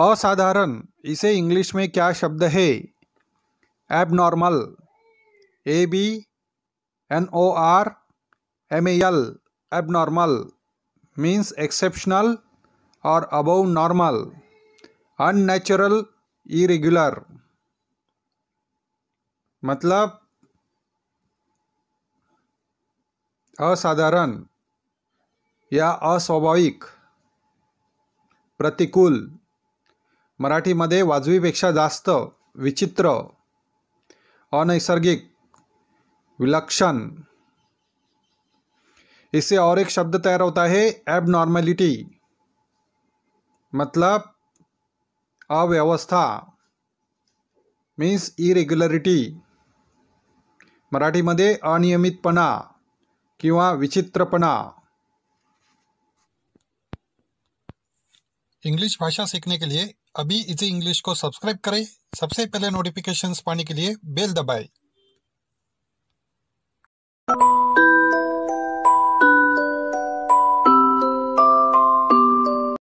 असाधारण। इसे इंग्लिश में क्या शब्द है? Abnormal. A B N O R M L. Abnormal means exceptional और अबव नॉर्मल। अननेचुरल इरेगुलर मतलब असाधारण या अस्वाभाविक। प्रतिकूल। मराठीमध्ये वाजवीपेक्षा जास्त विचित्र, अनैसर्गिक विलक्षण इससे और एक शब्द तैयार होता है एबनॉर्मलिटी मतलब अव्यवस्था मीन्स इरेग्युलरिटी मराठीमध्ये अनियमितपणा किंवा विचित्रपणा. इंग्लिश भाषा सीखने के लिए अभी इजी इंग्लिश को सब्सक्राइब करें। सबसे पहले नोटिफिकेशंस पाने के लिए बेल दबाएँ।